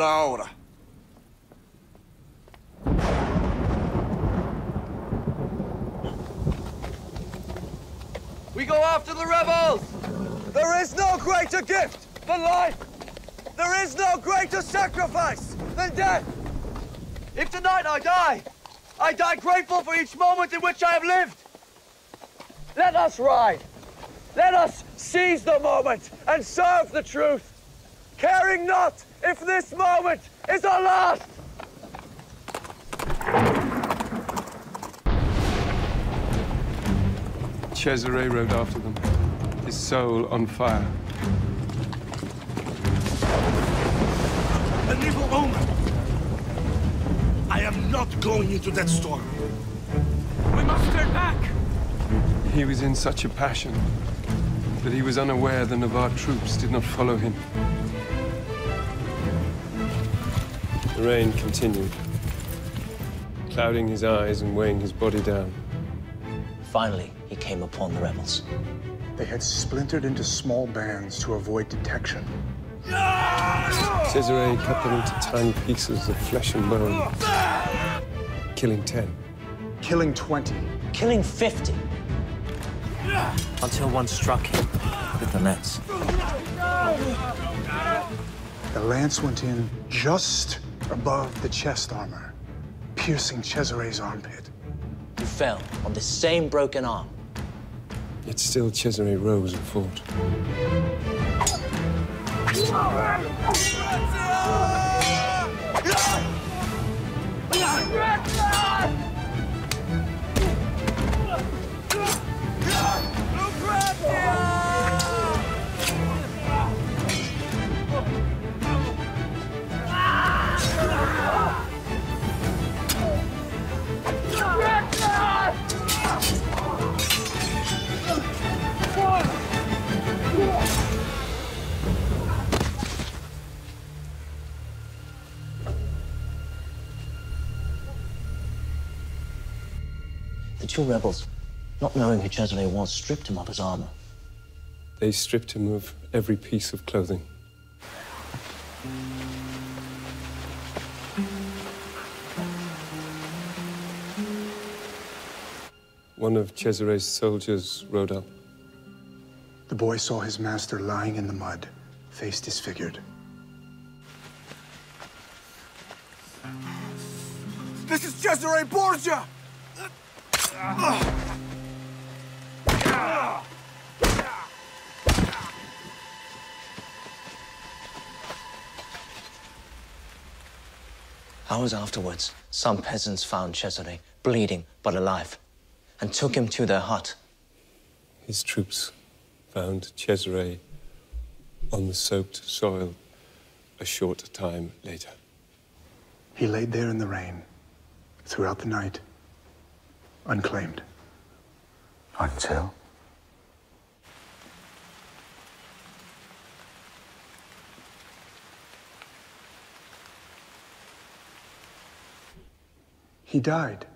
ahora. We go after the rebels! There is no greater gift than life! There is no greater sacrifice than death! If tonight I die, I die grateful for each moment in which I have lived! Let us ride! Let us seize the moment and serve the truth, caring not if this moment is our last! Cesare rode after them, his soul on fire. An evil omen. I am not going into that storm. We must turn back! He was in such a passion that he was unaware the Navarre troops did not follow him. The rain continued, clouding his eyes and weighing his body down. Finally, he came upon the rebels. They had splintered into small bands to avoid detection. Cesare cut them into tiny pieces of flesh and bone, killing ten. Killing 20. Killing 50. Until one struck him with the lance. The lance went in just above the chest armor, piercing Cesare's armpit. You fell on the same broken arm. Yet still Cesare rose and fought. The two rebels, not knowing who Cesare was, stripped him of his armor. They stripped him of every piece of clothing. One of Cesare's soldiers rode up. The boy saw his master lying in the mud, face disfigured. This is Cesare Borgia! Hours afterwards, some peasants found Cesare bleeding but alive and took him to their hut. His troops found Cesare on the soaked soil a short time later. He laid there in the rain throughout the night, unclaimed. Until? He died.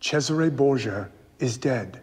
Cesare Borgia is dead.